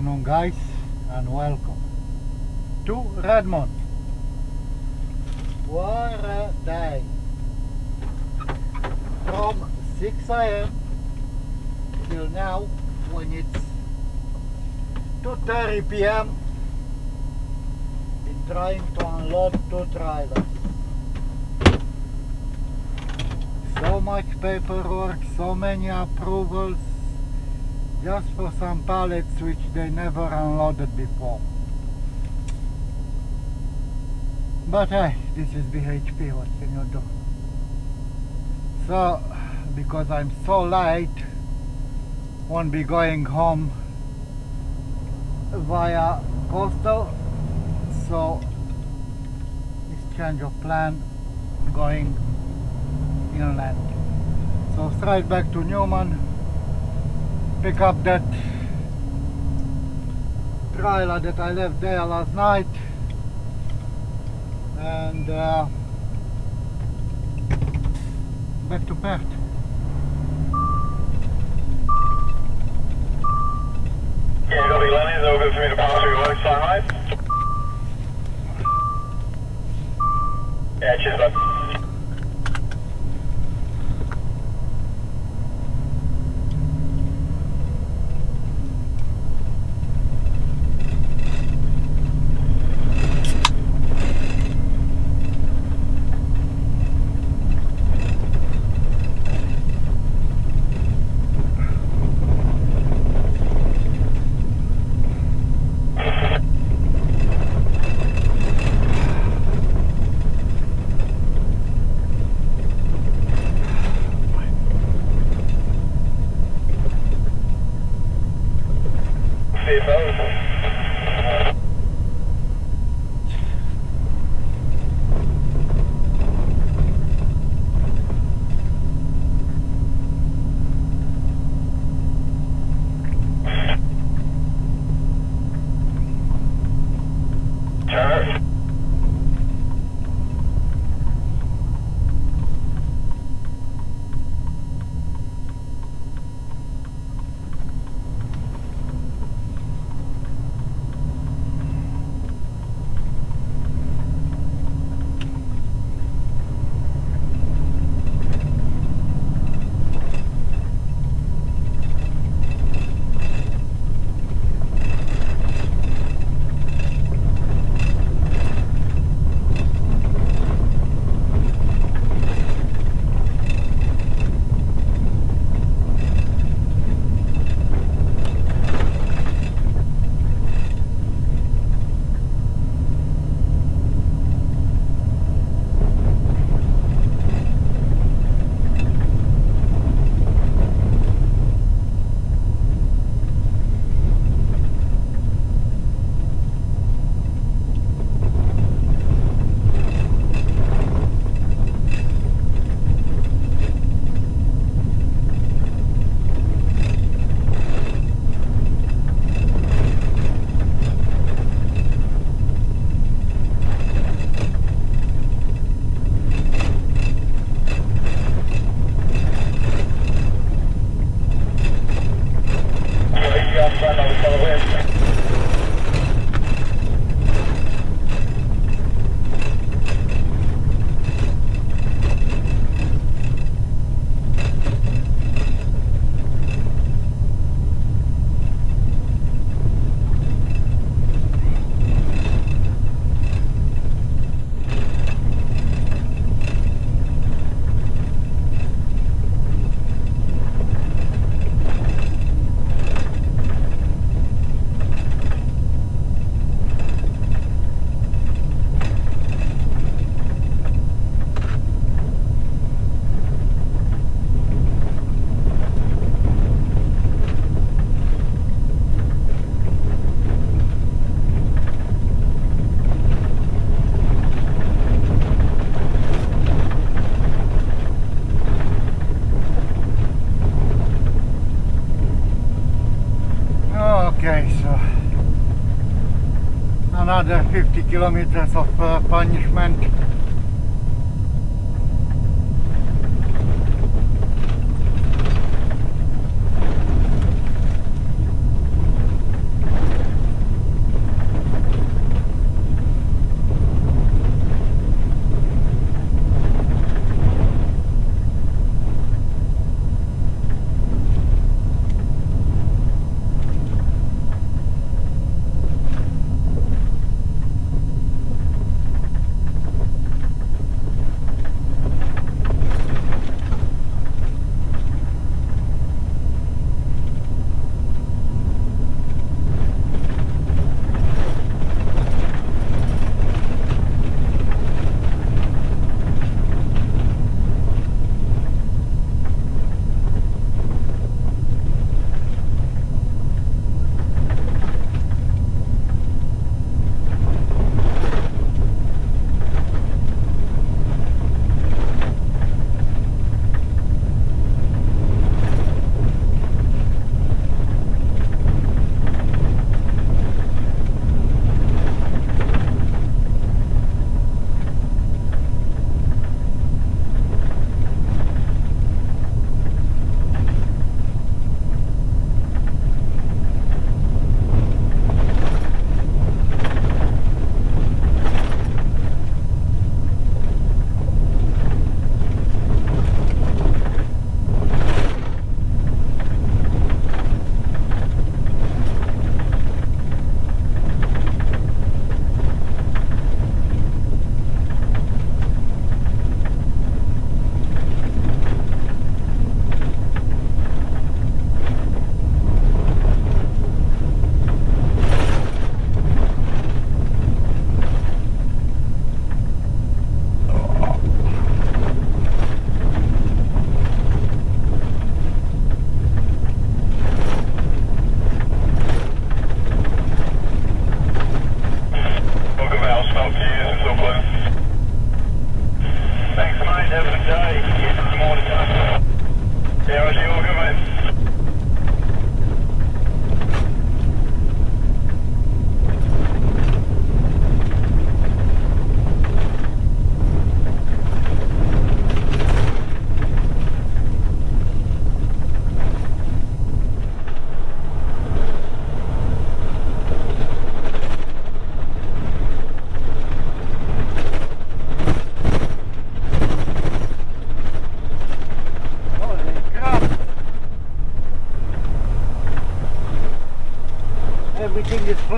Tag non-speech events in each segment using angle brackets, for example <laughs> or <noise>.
afternoon guys and welcome to Redmont. What a day. From 6 am till now when it's 2.30 pm been trying to unload two trailers. So much paperwork, so many approvals just for some pallets which they never unloaded before. But hey, this is BHP, what can you do? So, because I'm so late, won't be going home via coastal, so this change of plan going inland. So straight back to Newman, pick up that trailer that I left there last night and uh, back to Perth. Yeah, the Lenny, is all good for me to pass through work sunrise? Yeah, cheers, bud. Another 50 kilometers of uh, punishment.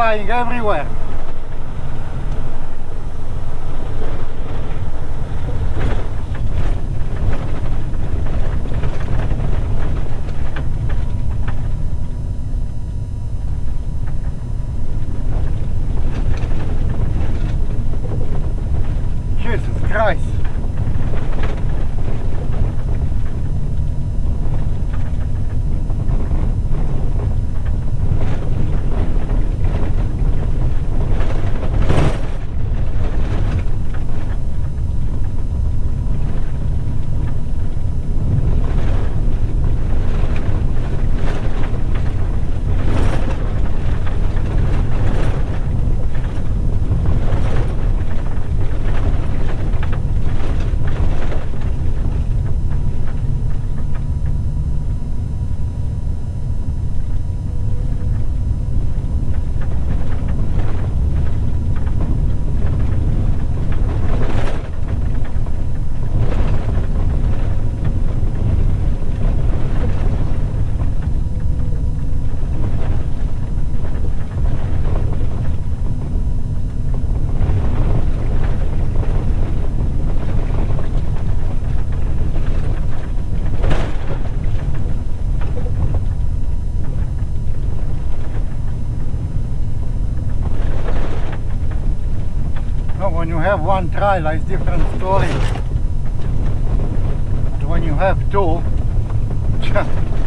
Flying everywhere. Jesus Christ. No, when you have one trailer, it's different story. But when you have two, <laughs>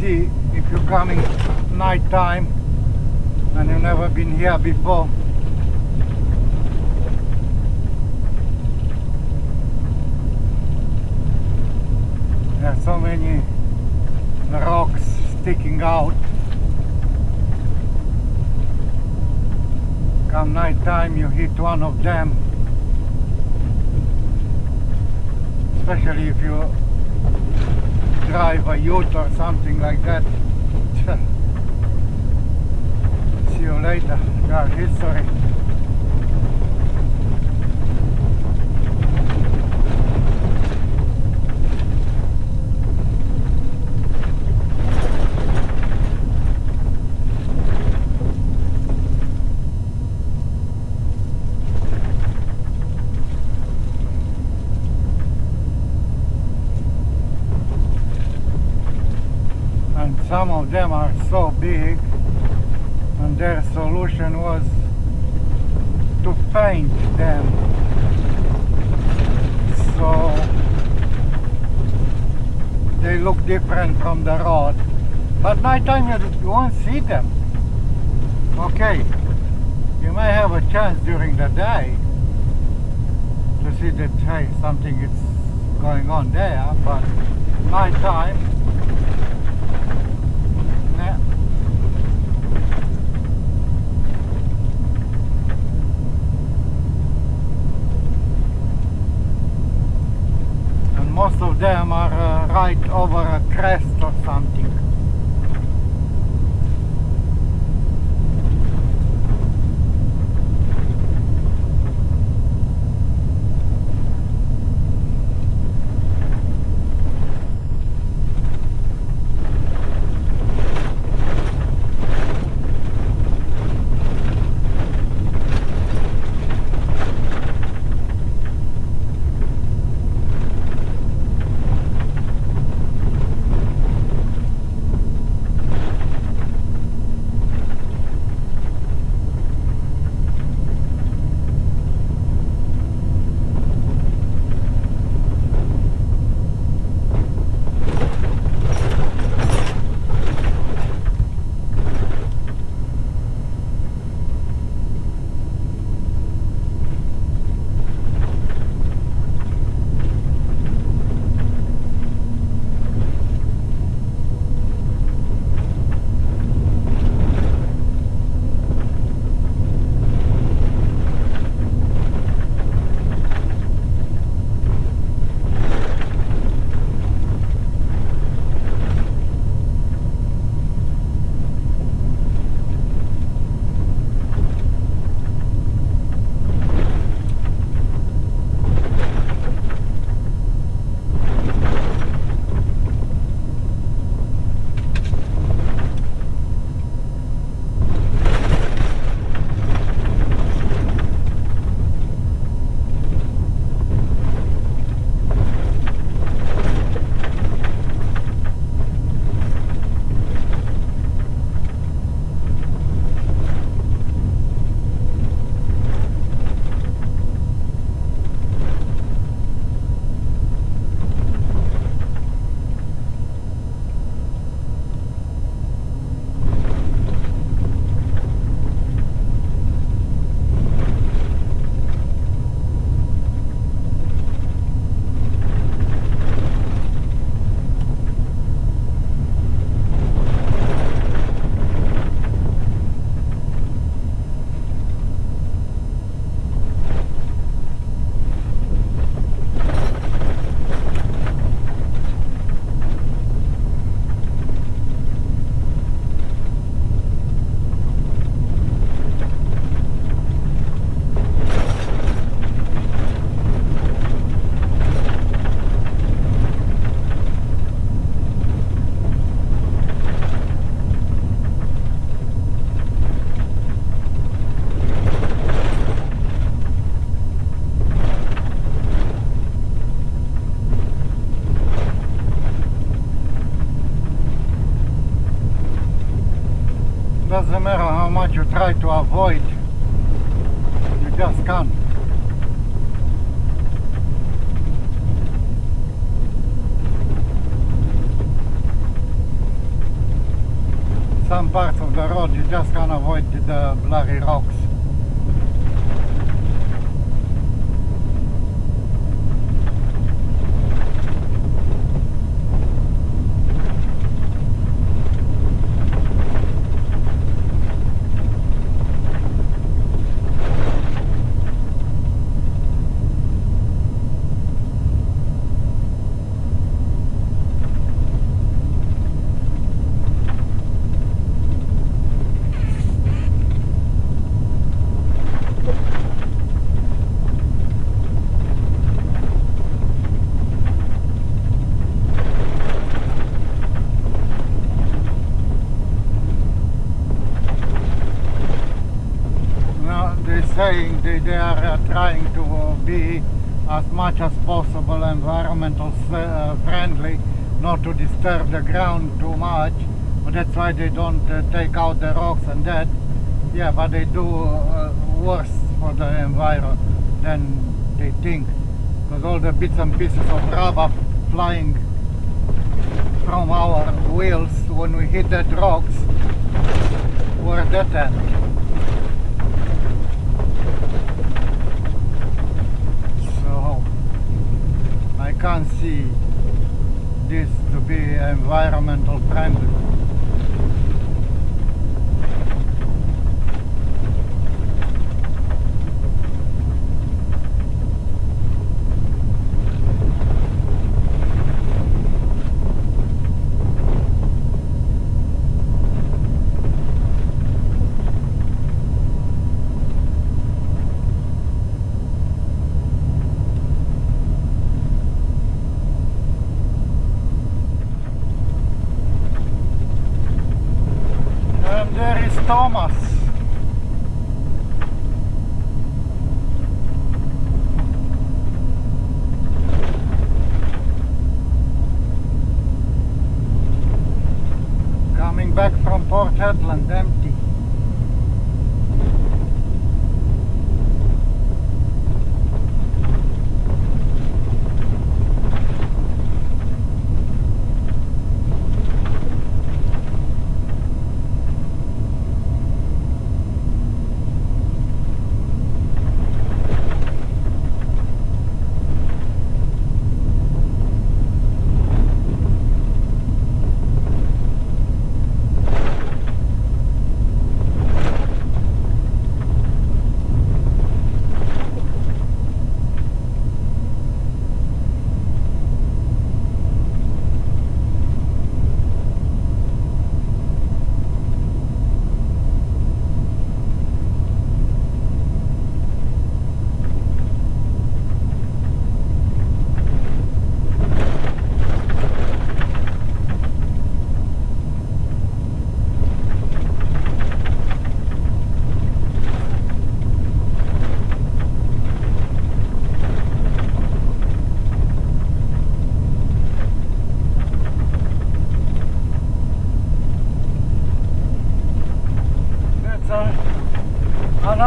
see if you're coming night time and you've never been here before. There are so many rocks sticking out. Come night time you hit one of them. Especially if you drive a yacht or something like that. <laughs> See you later. You're history. and some them are so big and their solution was to paint them. So they look different from the road but nighttime you, won't see them. Okay You may have a chance during the day to see that hey, something is going on there, but night the blurry rocks. Now they're saying they, they are uh, trying to uh, be as much as possible environmental uh, friendly, not to disturb the ground too much. But that's why they don't uh, take out the rocks and that. Yeah, but they do worse for the environment than they think. Because all the bits and pieces of rubber flying from our wheels when we hit that rocks were that end. I can't see this to be environmental friendly.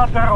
A,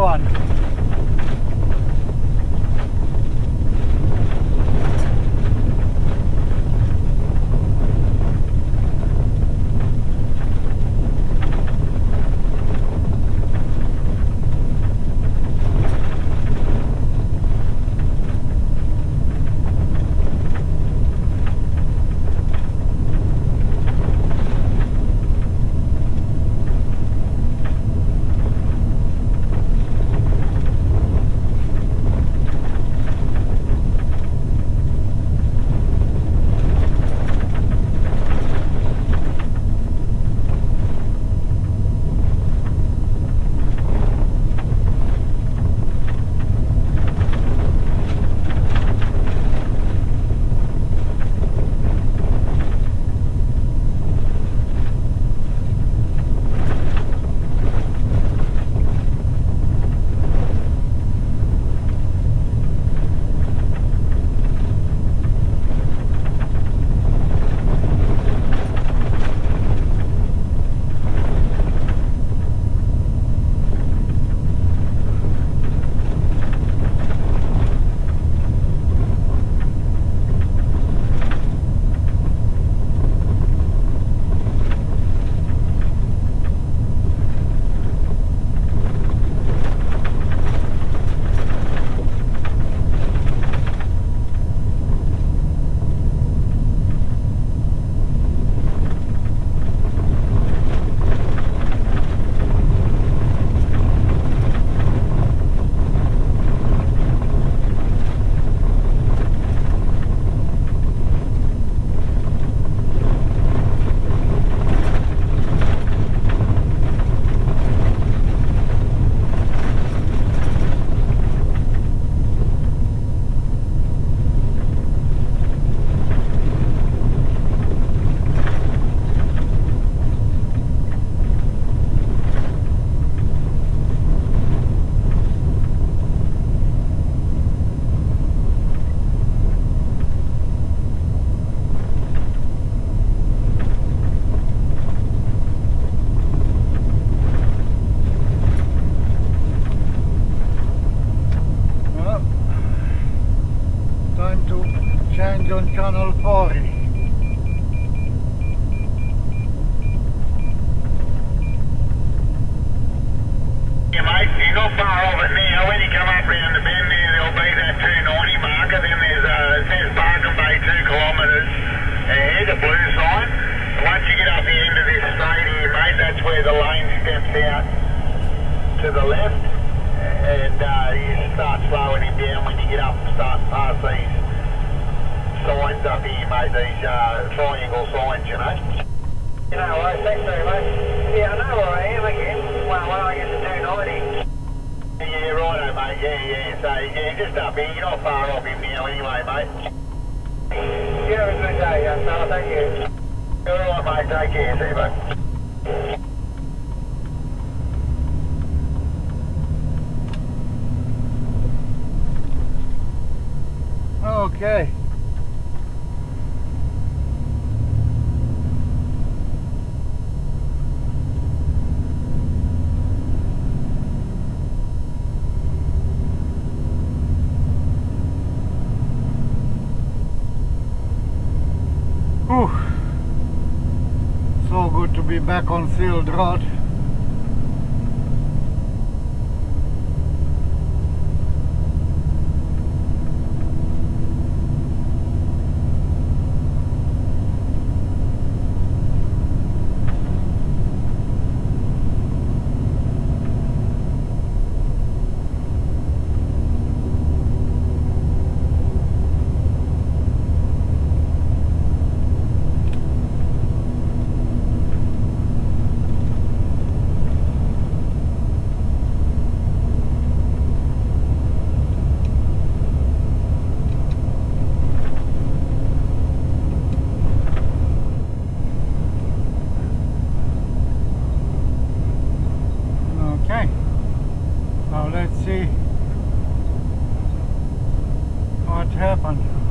happened.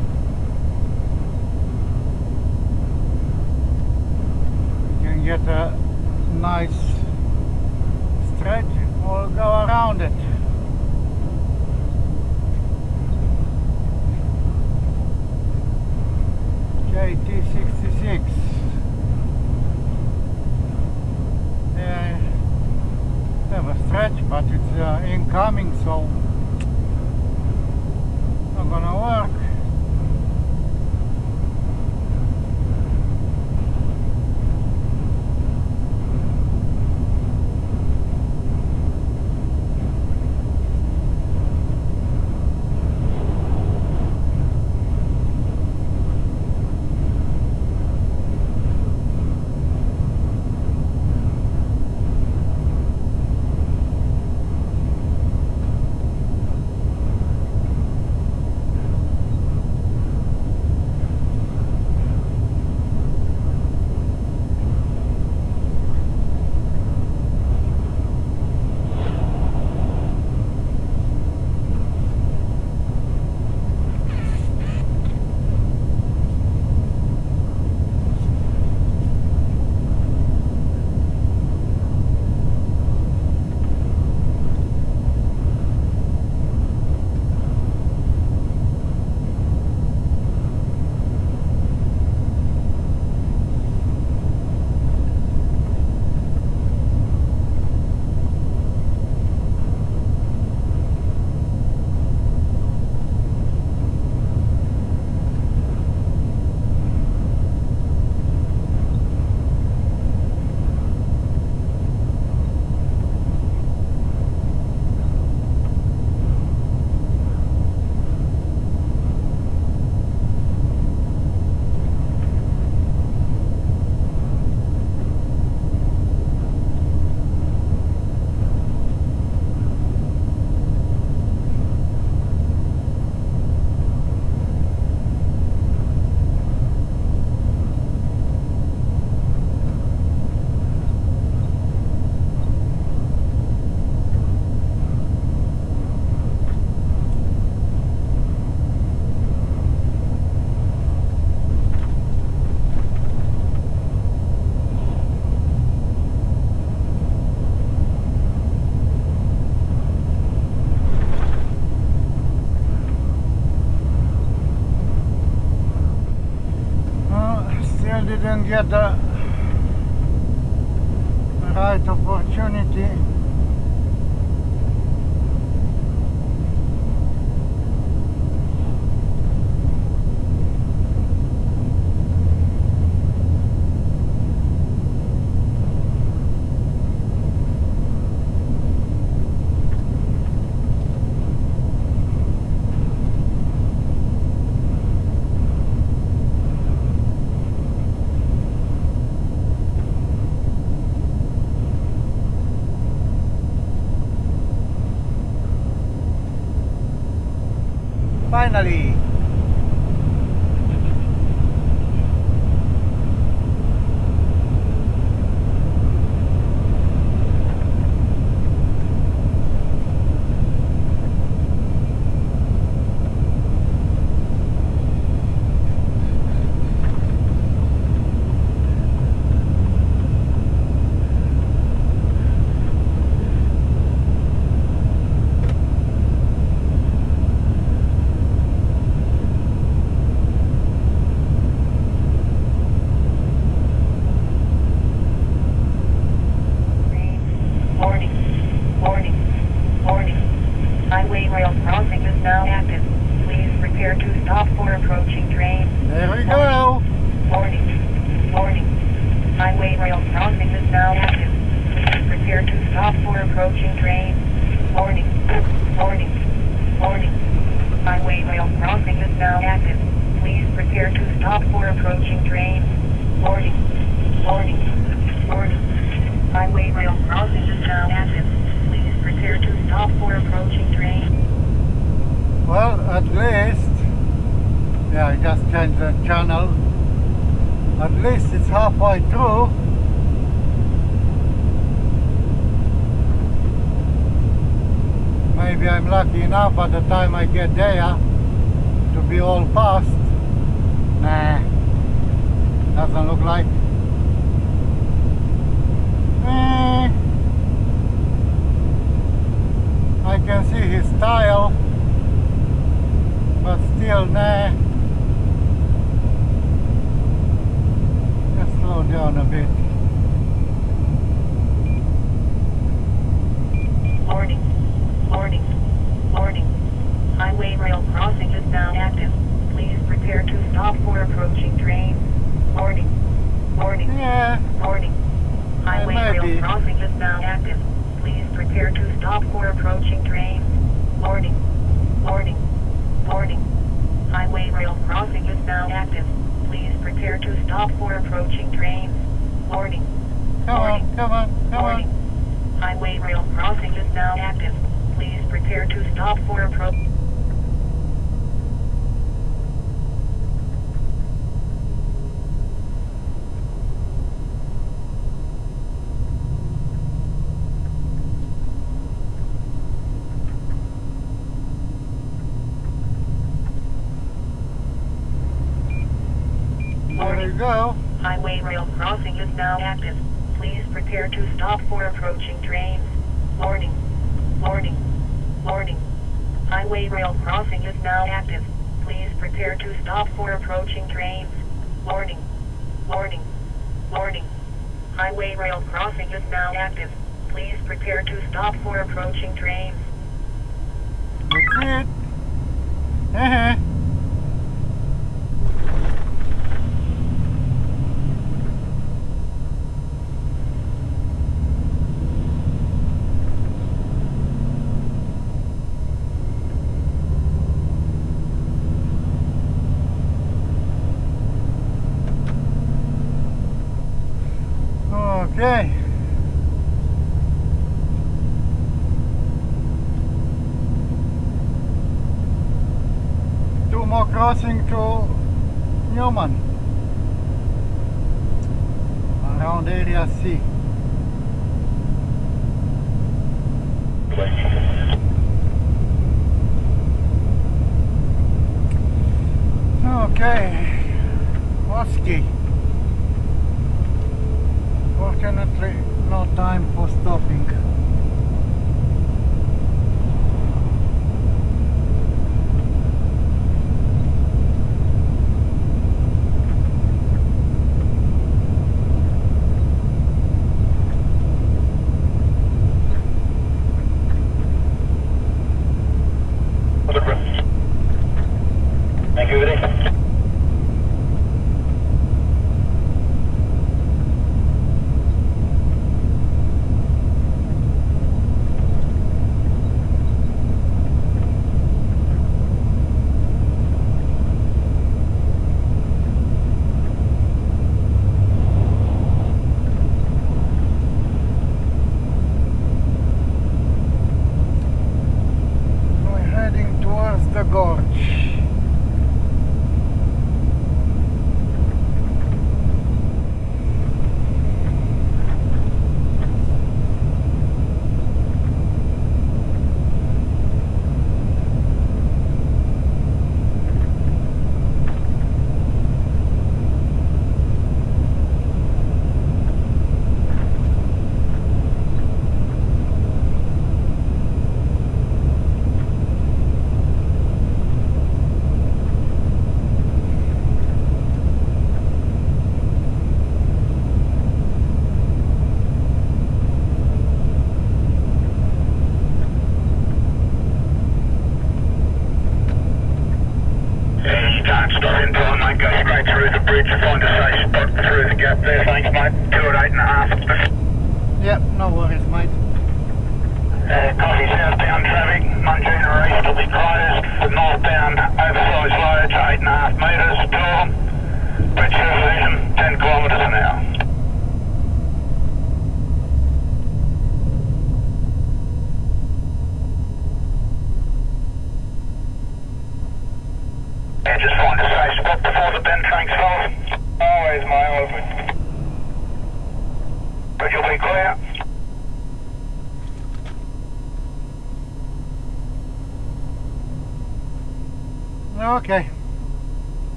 Didn't get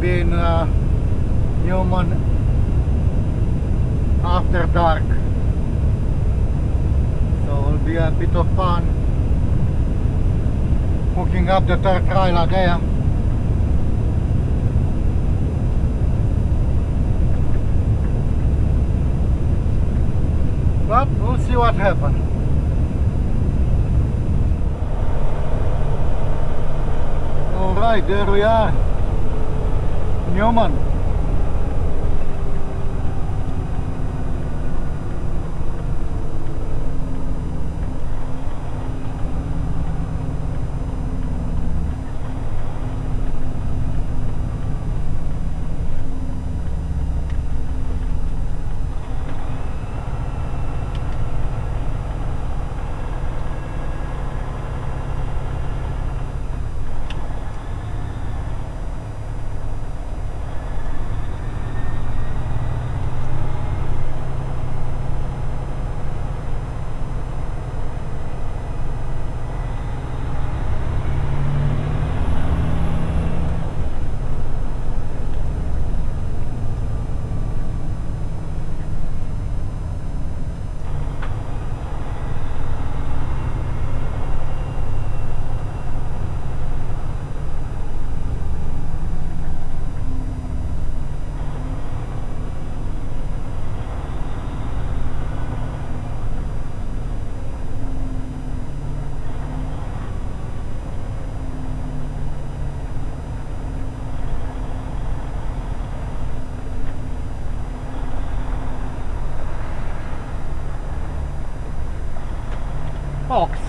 been uh, Newman after dark. So it'll be a bit of fun hooking up the third trailer eh? there but we'll see what happens. Alright, there we are. Newman.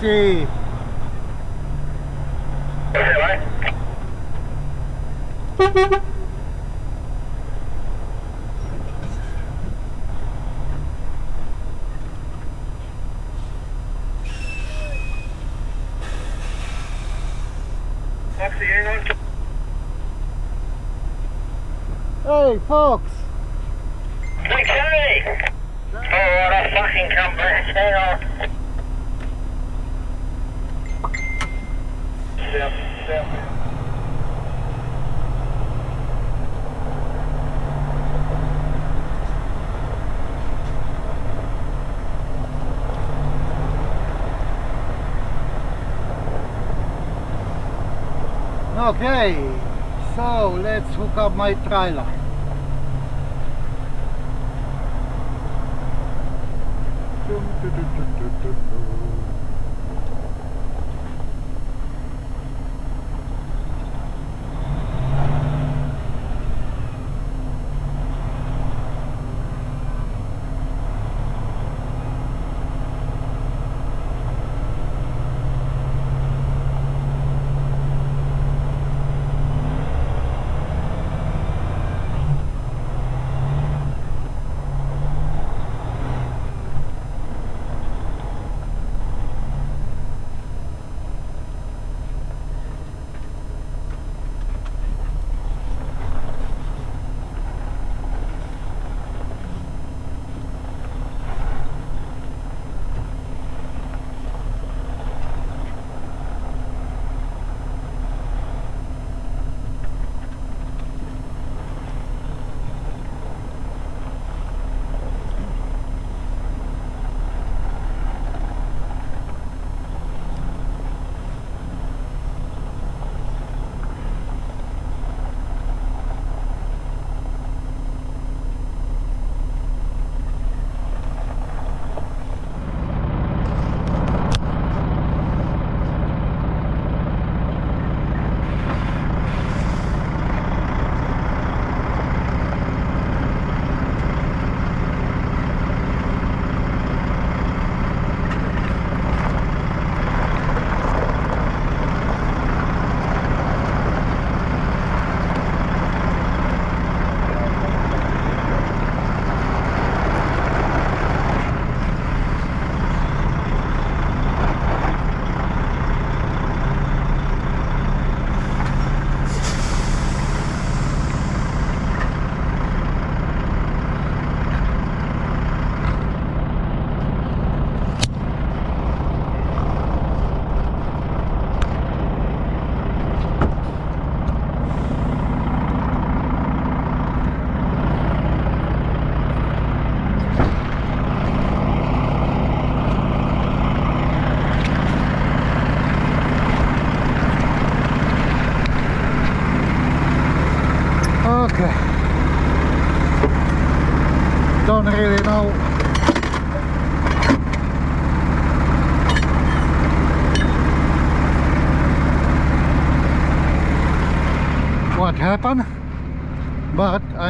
see. Hey folks! Okay, so let's hook up my trailer.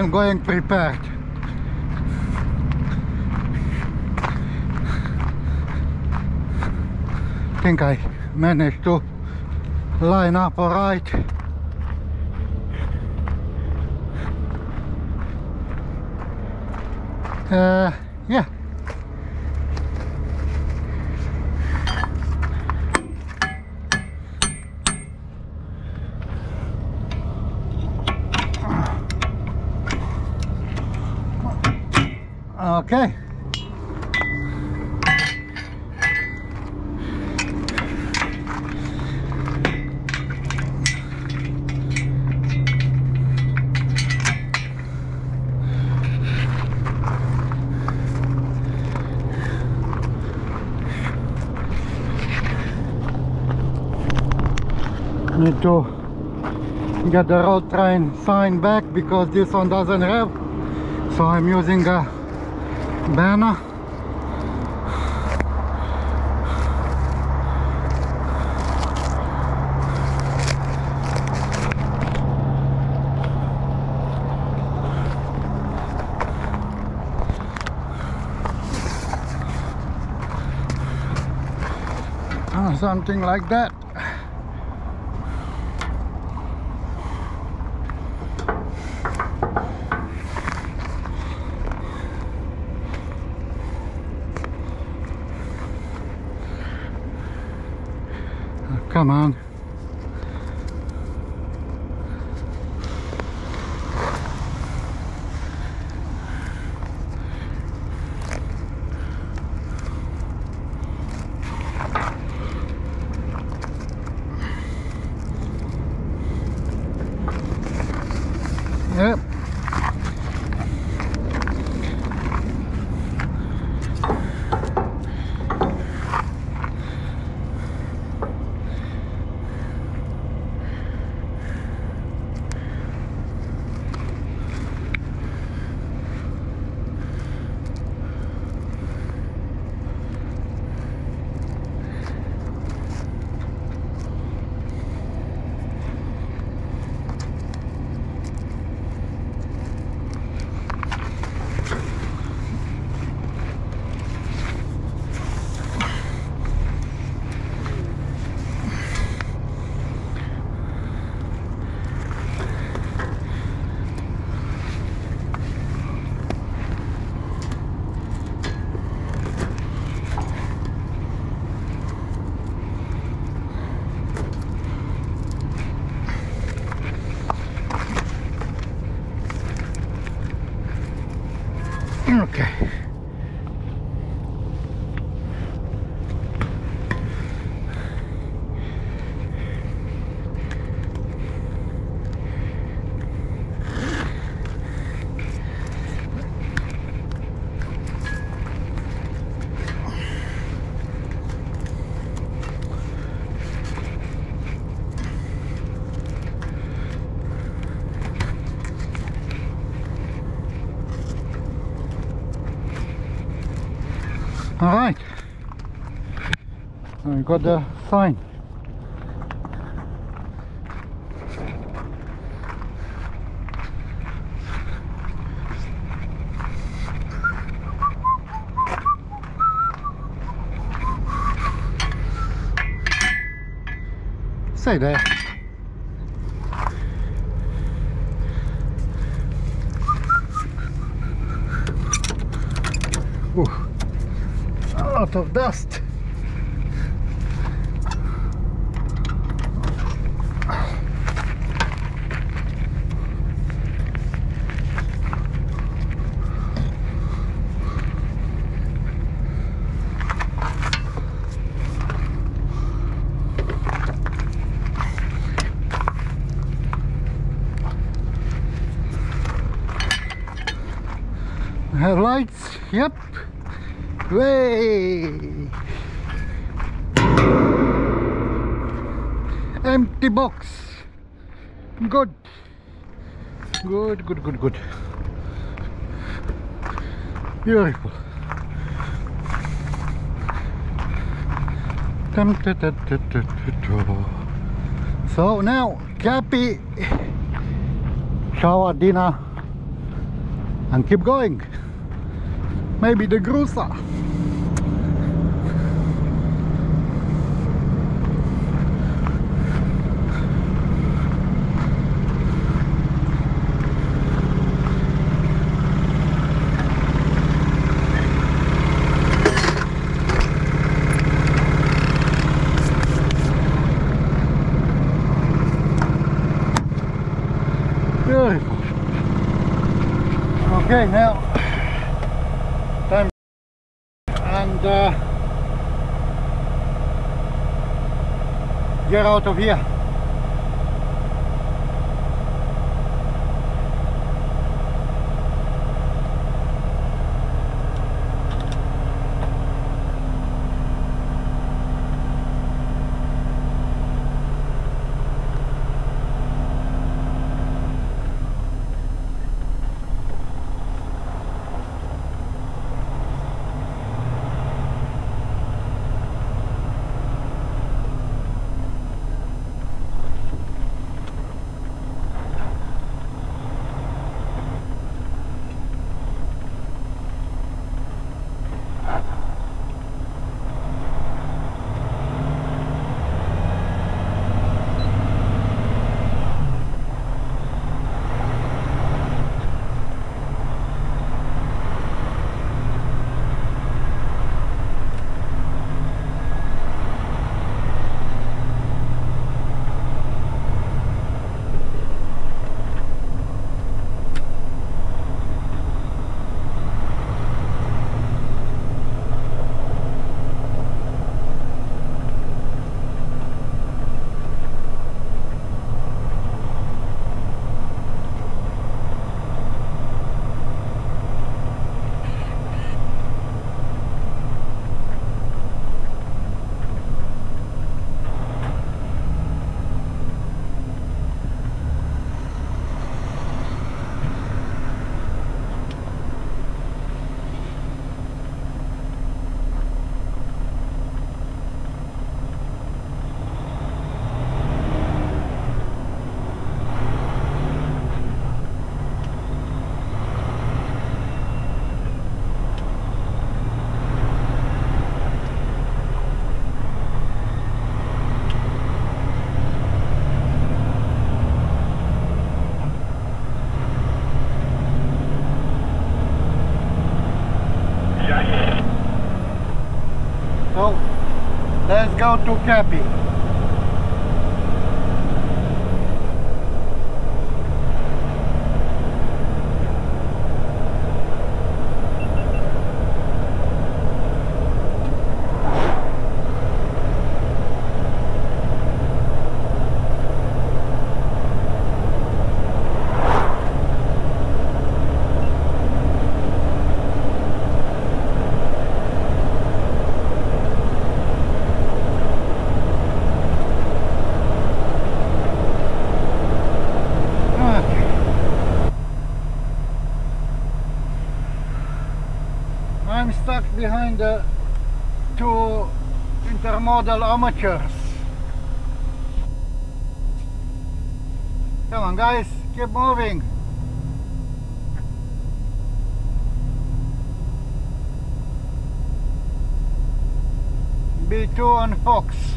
I'm going prepared. Think I managed to line up alright uh, yeah Okay. Need to get the road train sign back because this one doesn't have. So I'm using a banner. Ah, something like that Come on. Yep. Okay. All right. I got the sign. Say that. Ooh a lot of dust. Headlights, yep. Way. Empty box. Good. Good, good, good, good. Beautiful. So now, Cappy, shower, dinner, and keep going. Maybe DeGrussa. outra via. Tucapi. model amateurs. Come on guys, keep moving. B2 on Fox.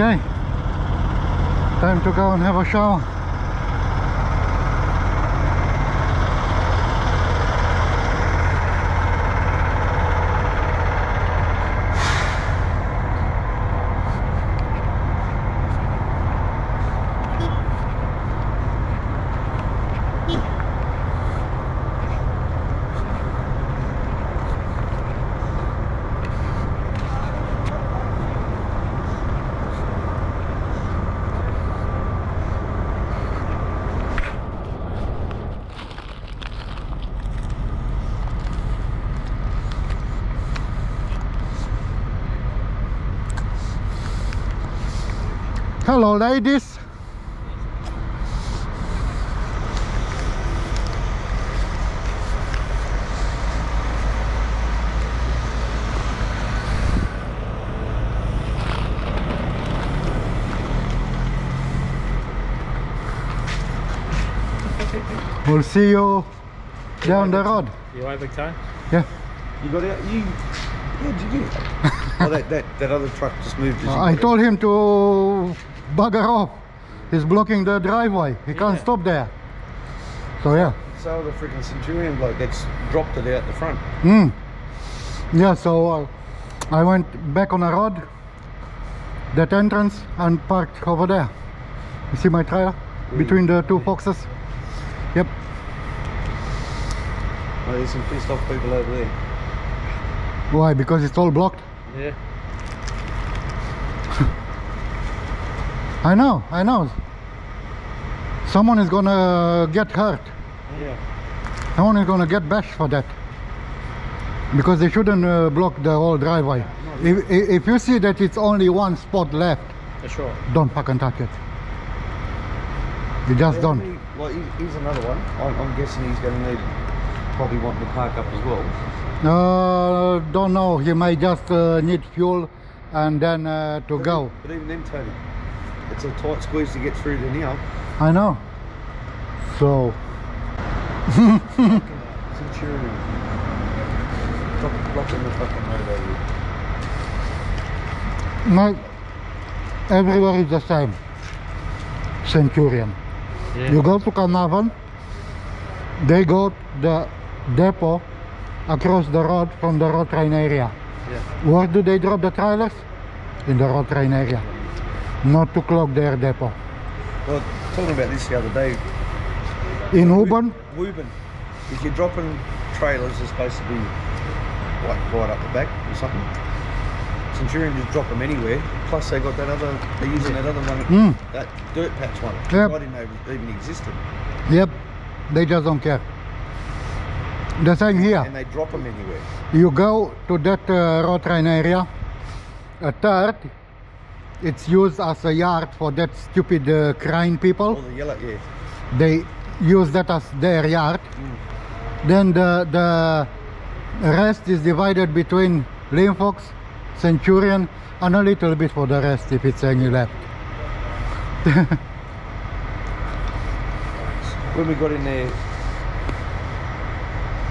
Okay. Time to go and have a shower. Hello ladies. We'll see you down the road. You right, big time? Yeah. You got out? You. Yeah, did you? <laughs> oh, that, that, that other truck just moved. I got told him to bugger off. He's blocking the driveway. He can't stop there. So yeah. So the freaking Centurion bloke that's dropped it out the front. Mm. Yeah, so uh, I went back on the road, that entrance, and parked over there. You see my trailer between the two foxes? Yep. Oh, there's some pissed off people over there. Why? Because it's all blocked. Yeah. I know, I know. Someone is gonna get hurt. Yeah. Someone is gonna get bashed for that. Because they shouldn't uh, block the whole driveway. If, if if you see that it's only one spot left, For sure. don't fucking touch it. You just Yeah, don't. he- Well, he, here's another one. I'm, I'm guessing he's going to need, probably want to park up as well. Uh, don't know. He might just uh, need fuel and then uh, to But go. even- But even then, Tony, it's a tight squeeze to get through to now. I know. So, <laughs> Centurion. Block, blocking the fucking road over here. no, everywhere is the same. Centurion. Yeah. You go to Carnarvon, they go the depot across the road from the road train area. Yeah. Where do they drop the trailers? In the road train area. Not to clog their depot. Well, talking about this the other day, In Wubin, Wubin, if you're dropping trailers, they're supposed to be like right up the back or something. Centurion just drop them anywhere. Plus they got that other, they're using that other one, Mm. that dirt patch one. Yep. I didn't know it even existed. yep, they just don't care. The same here. And they drop them anywhere. You go to that uh, road train area, a third, it's used as a yard for that stupid uh, crane people. All the yellow, yeah. They use that as their yard. Then the, the rest is divided between Linfox, Centurion, and a little bit for the rest if it's any left. <laughs> When we got in there,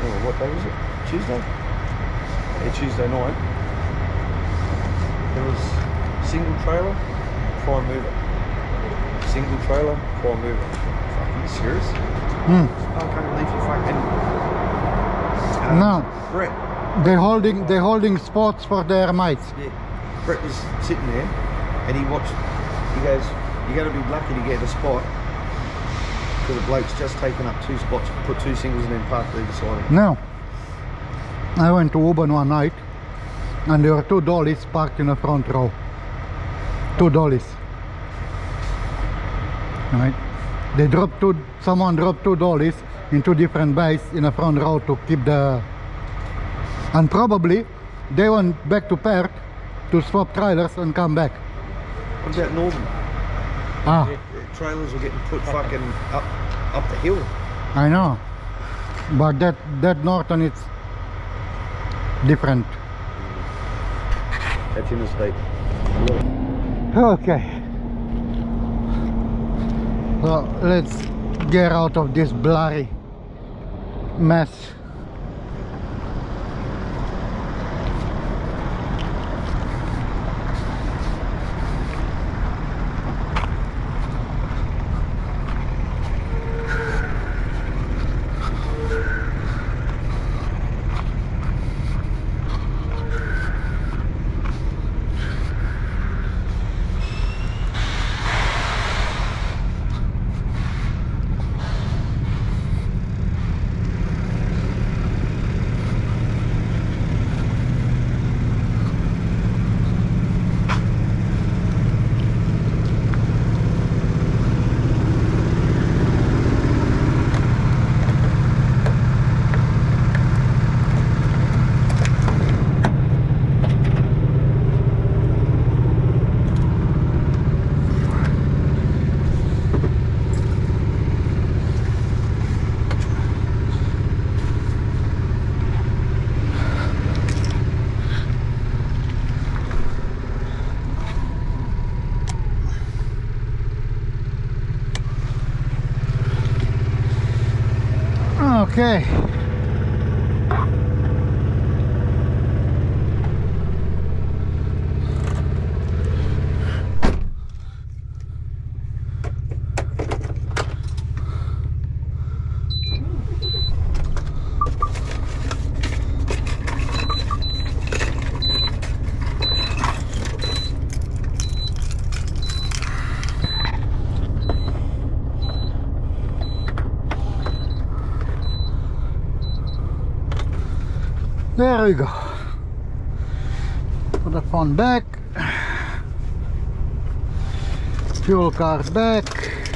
oh, what day was it? Tuesday? Yeah, Tuesday night. There was single trailer, prime mover. Single trailer, prime mover. Fucking serious? Hmm. I can't believe you fucking. Uh, No, Brett. they're holding, they're holding spots for their mates. Yeah. Brett was sitting there and he watched. He goes, "You're going to be lucky to get a spot." Because the bloke's just taken up two spots, put two singles and then parked either side of him. No. I went to Wubin one night and there were two dollies parked in the front row. Two dollies. Right? They dropped two, someone dropped two dollies in two different bays in the front row to keep the... And probably they went back to Perth to swap trailers and come back. What about Northam? Ah, The trailers were getting put fucking up up the hill. I know. But that, that Northam it's different. That's interstate. Okay. So let's get out of this blurry mess. you go. Put the phone back. Fuel card back.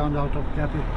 round out of capital.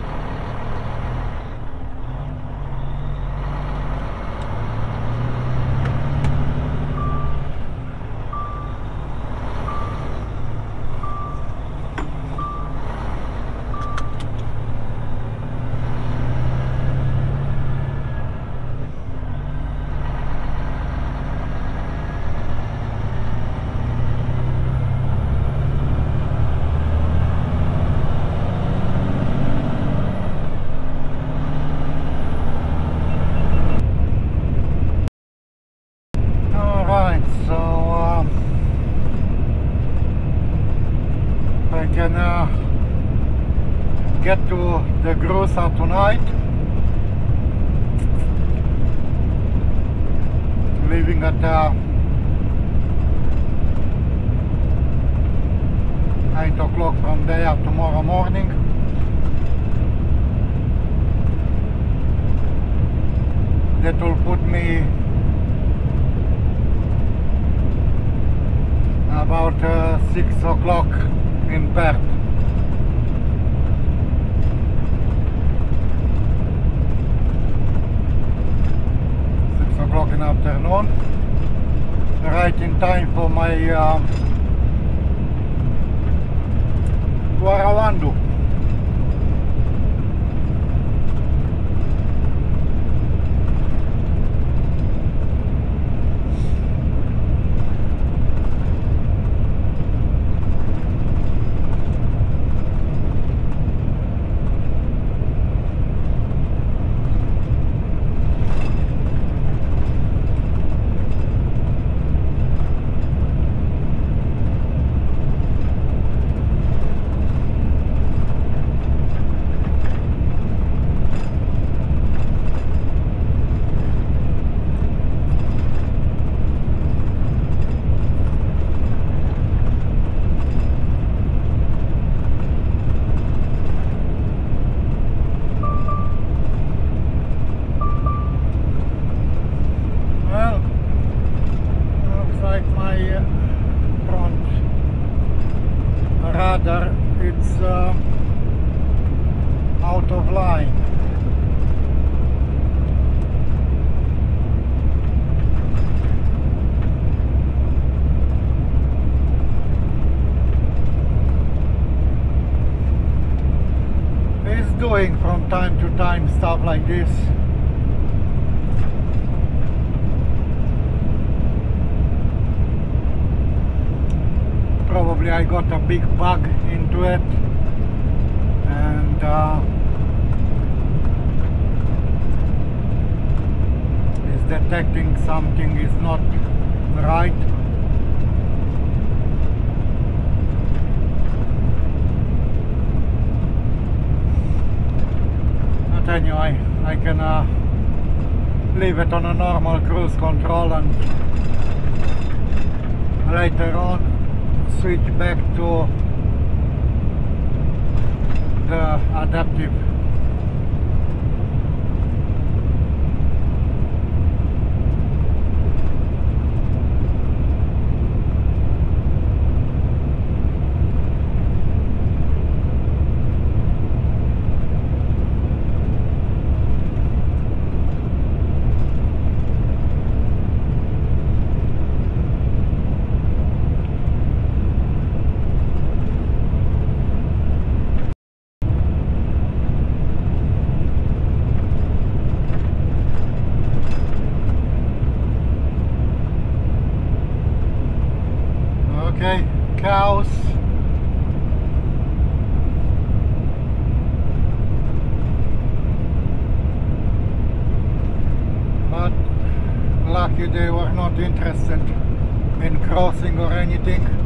wir dann nochmal Cruise they were not interested in crossing or anything.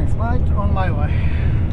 thanks, mate. On my way.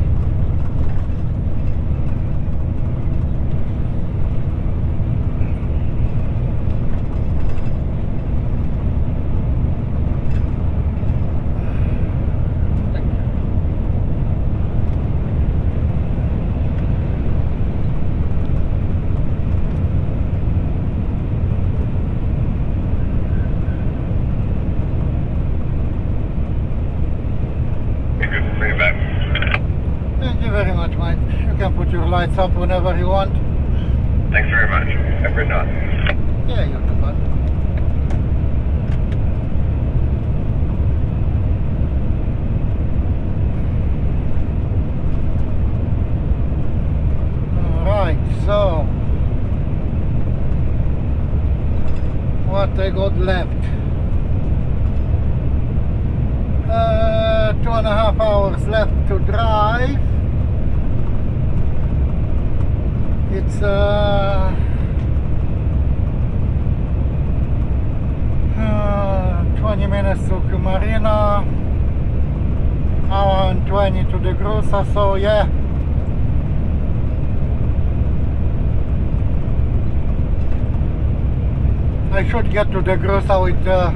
thought it uh,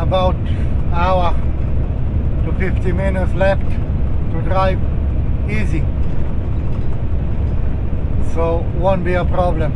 about hour to 50 minutes left to drive easy. So won't be a problem.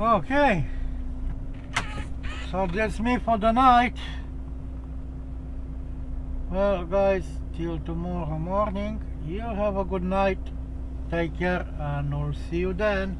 Okay. So that's me for the night. Well, guys, till tomorrow morning. You have a good night. Take care, and we'll see you then.